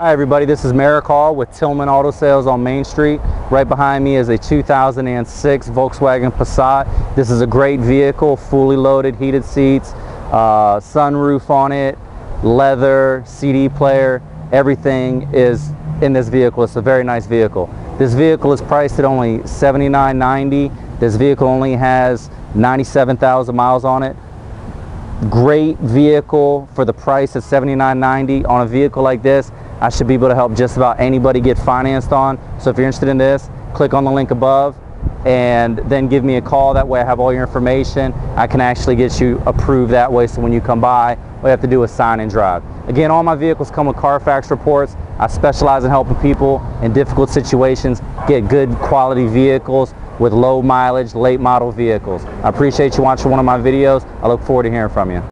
Hi everybody, this is Marek Hall with Tillman Auto Sales on Main Street. Right behind me is a 2006 Volkswagen Passat. This is a great vehicle, fully loaded, heated seats, uh, sunroof on it, leather, CD player, everything is in this vehicle. It's a very nice vehicle. This vehicle is priced at only $79.90. This vehicle only has 97,000 miles on it great vehicle for the price of $79.90 on a vehicle like this I should be able to help just about anybody get financed on so if you're interested in this click on the link above and then give me a call that way I have all your information I can actually get you approved that way so when you come by all you have to do is sign and drive again all my vehicles come with Carfax reports I specialize in helping people in difficult situations get good quality vehicles with low mileage, late model vehicles. I appreciate you watching one of my videos. I look forward to hearing from you.